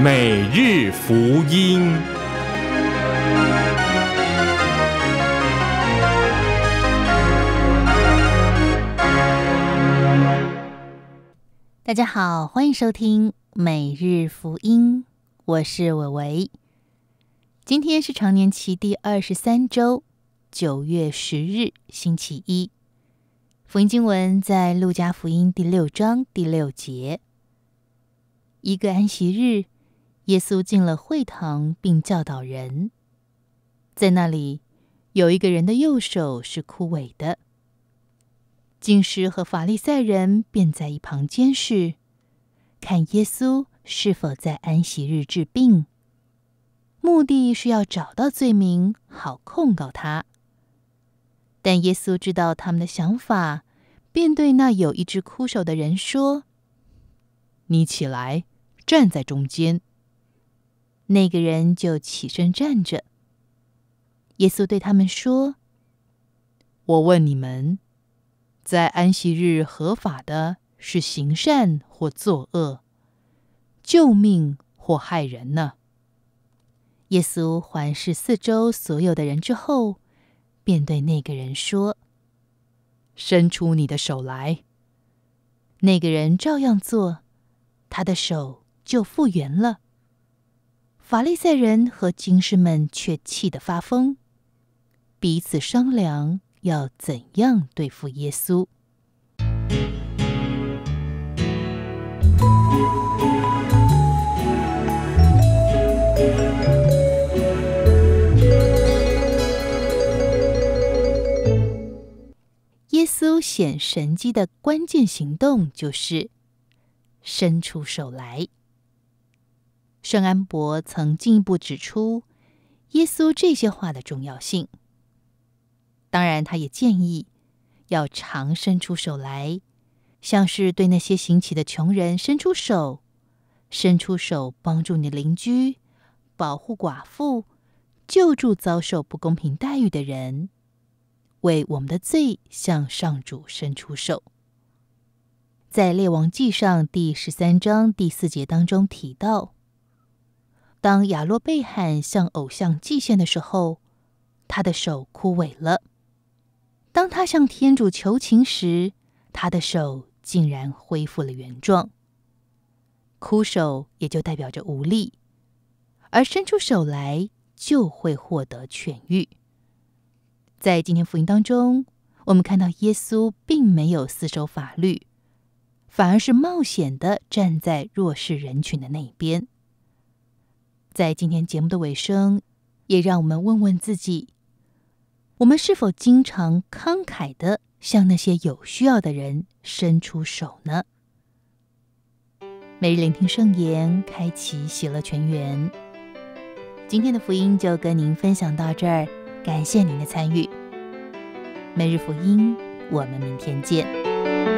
每日福音。大家好，欢迎收听每日福音，我是伟伟。今天是常年期第二十三周，九月十日，星期一。福音经文在路加福音第六章第六节。一个安息日，耶稣进了会堂，并教导人。在那里，有一个人的右手是枯萎的。经师和法利赛人便在一旁监视，看耶稣是否在安息日治病。目的是要找到罪名，好控告他。但耶稣知道他们的想法，便对那有一只枯手的人说：“你起来，站在中间。”那个人就起身站着。耶稣对他们说：“我问你们，在安息日合法的是行善或作恶，救命或害人呢？”耶稣环视四周所有的人之后，便对那个人说：“伸出你的手来。”那个人照样做，他的手就复原了。法利赛人和经师们却气得发疯，彼此商量要怎样对付耶稣。耶稣显神迹的关键行动就是伸出手来。圣安博曾进一步指出耶稣这些话的重要性。当然，他也建议要常伸出手来，像是对那些行乞的穷人伸出手，伸出手帮助你邻居，保护寡妇，救助遭受不公平待遇的人。为我们的罪向上主伸出手，在列王记上第十三章第四节当中提到，当亚洛贝罕向偶像祭献的时候，他的手枯萎了；当他向天主求情时，他的手竟然恢复了原状。枯手也就代表着无力，而伸出手来就会获得痊愈。在今天福音当中，我们看到耶稣并没有死守法律，反而是冒险的站在弱势人群的那一边。在今天节目的尾声，也让我们问问自己：我们是否经常慷慨的向那些有需要的人伸出手呢？每日聆听圣言，开启喜乐全员。今天的福音就跟您分享到这儿。感谢您的参与，每日福音，我们明天见。